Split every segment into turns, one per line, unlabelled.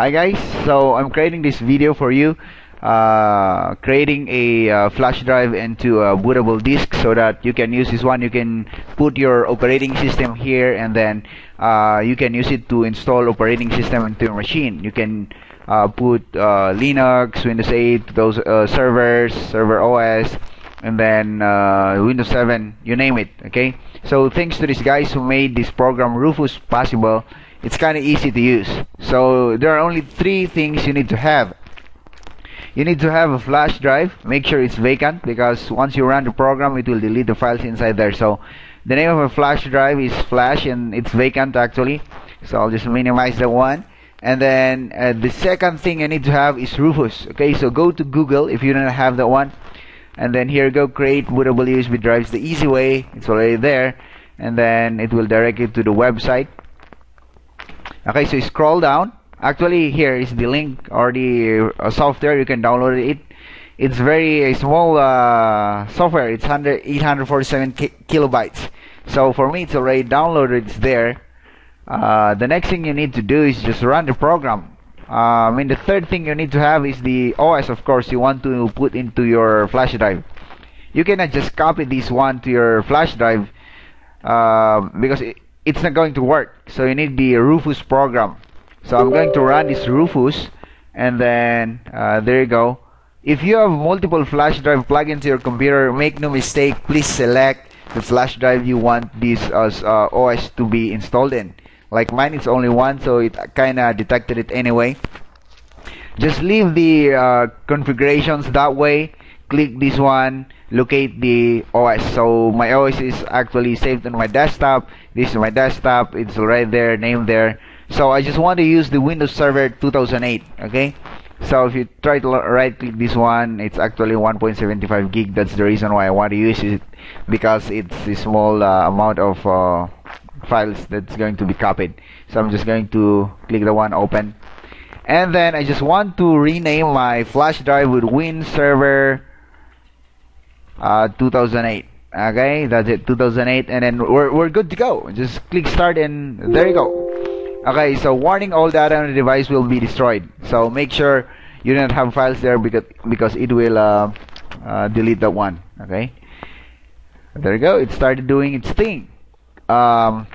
Hi guys, so I'm creating this video for you. Uh, creating a uh, flash drive into a bootable disk so that you can use this one. You can put your operating system here and then uh, you can use it to install operating system into your machine. You can uh, put uh, Linux, Windows 8, those uh, servers, server OS and then Windows 7 you name it okay? So thanks to these guys who made this program Rufus possible it's kind of easy to use. So there are only three things you need to have. You need to have a flash drive. Make sure it's vacant because once you run the program it will delete the files inside there. So the name of a flash drive is flash and it's vacant actually. So I'll just minimize the one. And then uh, the second thing you need to have is Rufus okay? So go to Google if you don't have that one. And then here go create bootable USB drives the easy way. It's already there. And then it will direct you to the website okay so scroll down. Actually here is the link or the uh, software. You can download it. It's very small uh, software. It's 100 847 ki kilobytes. So for me it's already downloaded. It's there. Uh, the next thing you need to do is just run the program. Uh, I mean the third thing you need to have is the OS of course you want to put into your flash drive. You cannot just copy this one to your flash drive uh, because it, it's not going to work. So you need the Rufus program. So I'm going to run this Rufus and then uh, there you go. If you have multiple flash drive plugged into your computer make no mistake please select the flash drive you want this as uh, OS to be installed in. Like mine is only one so it kinda detected it anyway. Just leave the uh, configurations that way click this one locate the OS so my OS is actually saved on my desktop. This is my desktop. It's right there name there. So I just want to use the Windows Server 2008 okay? So if you try to right click this one it's actually 1.75 gig. That's the reason why I want to use it because it's a small uh, amount of uh, files that's going to be copied. So I'm just going to click the one open. And then I just want to rename my flash drive with Win Server uh, 2008 okay that's it. 2008 and then we're, we're good to go. Just click start and there you go. Okay so warning all data on the device will be destroyed. So make sure you don't have files there because because it will uh, uh, delete that one. Okay? There you go. It started doing its thing. Um,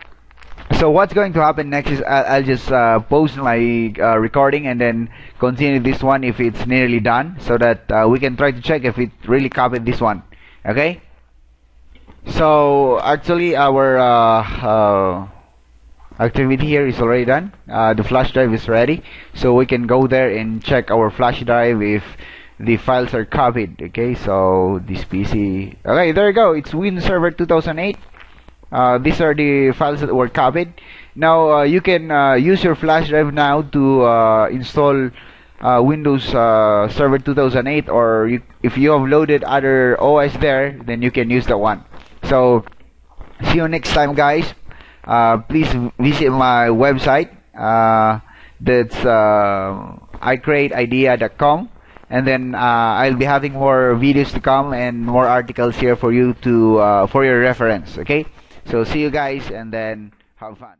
so what's going to happen next is I'll, I'll just uh, post my uh, recording and then continue this one if it's nearly done so that uh, we can try to check if it really copied this one okay? So actually our uh, activity here is already done. Uh, the flash drive is ready. So we can go there and check our flash drive if the files are copied. Okay? So this PC okay there you go. It's Win Server 2008 uh, these are the files that were copied. Now uh, you can uh, use your flash drive now to uh, install uh, Windows Server 2008 or you, if you have loaded other OS there then you can use that one. So see you next time guys. Uh, please visit my website. Uh, that's uh, icreateidea.com and then uh, I'll be having more videos to come and more articles here for you to uh, for your reference okay? So see you guys and then have fun